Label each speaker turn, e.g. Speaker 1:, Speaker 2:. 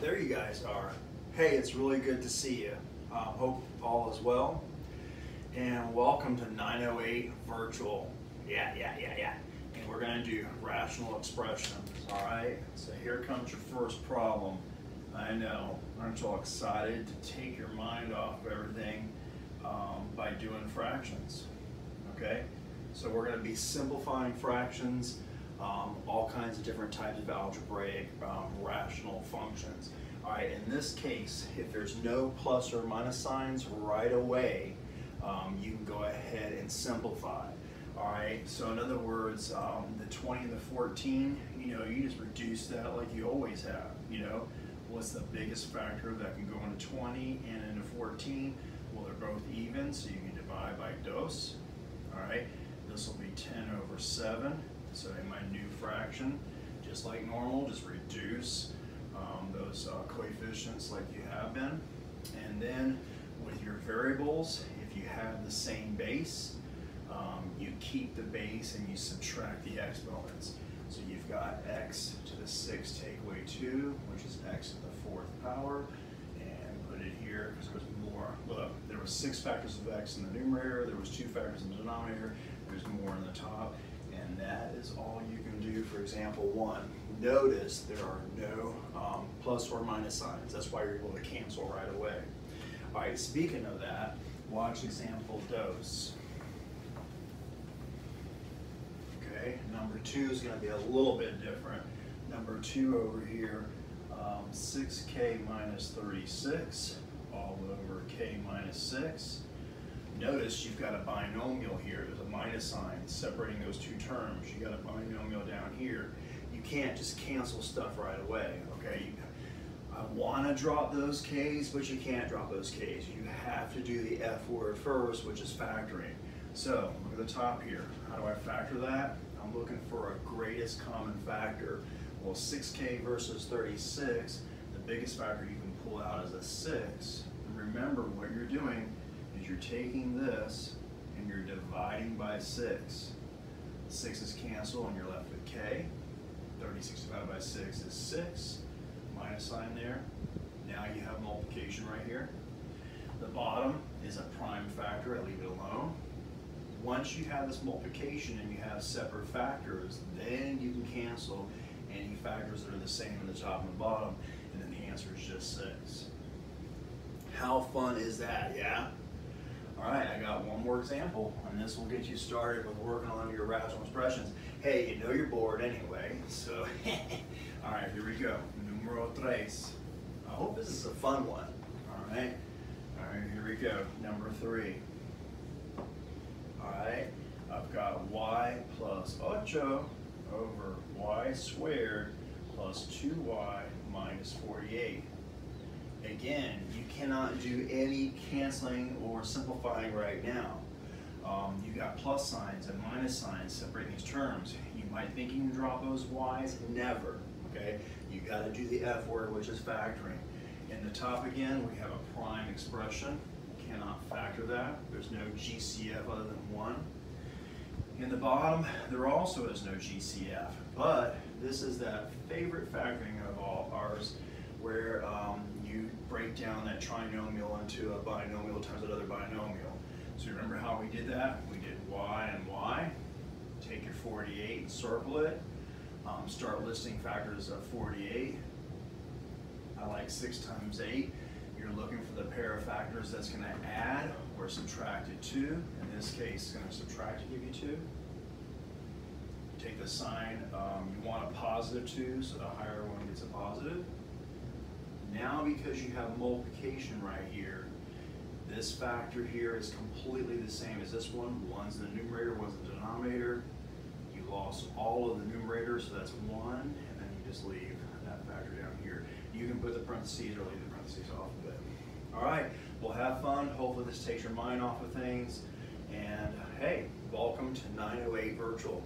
Speaker 1: There you guys are. Hey, it's really good to see you. Uh, hope all is well. And welcome to 908 Virtual. Yeah, yeah, yeah, yeah. And we're going to do rational expressions, all right? So here comes your first problem. I know, aren't you all excited to take your mind off of everything um, by doing fractions? Okay? So we're going to be simplifying fractions um, all kinds of different types of algebraic um, rational functions. All right, in this case, if there's no plus or minus signs right away, um, you can go ahead and simplify. All right, so in other words, um, the 20 and the 14, you know, you just reduce that like you always have, you know. What's the biggest factor that can go into 20 and into 14? Well, they're both even, so you can divide by dos. All right, this will be 10 over 7. So in my new fraction, just like normal, just reduce um, those uh, coefficients like you have been. And then with your variables, if you have the same base, um, you keep the base and you subtract the exponents. So you've got x to the 6 take away 2, which is x to the fourth power, and put it here because there's more. Look, there was six factors of x in the numerator, there was two factors in the denominator, there's more in the top that is all you can do for example one. Notice there are no um, plus or minus signs. That's why you're able to cancel right away. All right, speaking of that, watch example dose. Okay, number two is gonna be a little bit different. Number two over here, um, 6k minus 36 all over k minus 6 Notice you've got a binomial here. There's a minus sign separating those two terms. You got a binomial down here. You can't just cancel stuff right away, okay? You, I want to drop those k's, but you can't drop those k's. You have to do the f word first, which is factoring. So look at the top here. How do I factor that? I'm looking for a greatest common factor. Well, 6k versus 36, the biggest factor you can pull out is a 6. And remember what you're doing you're taking this and you're dividing by 6. Sixes cancel and you're left with k. 36 divided by 6 is 6. Minus sign there. Now you have multiplication right here. The bottom is a prime factor. I leave it alone. Once you have this multiplication and you have separate factors, then you can cancel any factors that are the same in the top and the bottom, and then the answer is just 6. How fun is that, yeah? All right, I got one more example, and this will get you started with working on your rational expressions. Hey, you know you're bored anyway, so all right, here we go. Numero tres. I hope this is a fun one. All right, all right, here we go. Number three. All right, I've got y plus ocho over y squared plus 2y minus 48. Again, you cannot do any canceling or simplifying right now. Um, you got plus signs and minus signs separating these terms. You might think you can drop those y's, never, okay? You gotta do the F word, which is factoring. In the top again, we have a prime expression. Cannot factor that. There's no GCF other than one. In the bottom, there also is no GCF, but this is that favorite factoring of all ours where um, break down that trinomial into a binomial times another binomial. So remember how we did that? We did y and y. Take your 48 and circle it. Um, start listing factors of 48. I like 6 times 8. You're looking for the pair of factors that's going to add or subtract it 2. In this case, it's going to subtract to give you 2. Take the sign. Um, you want a positive 2, so the higher one gets a positive. Now because you have multiplication right here, this factor here is completely the same as this one. One's the numerator, one's the denominator. You lost all of the numerator, so that's one, and then you just leave that factor down here. You can put the parentheses or leave the parentheses off of it. All right, well have fun. Hopefully this takes your mind off of things. And hey, welcome to 908 Virtual.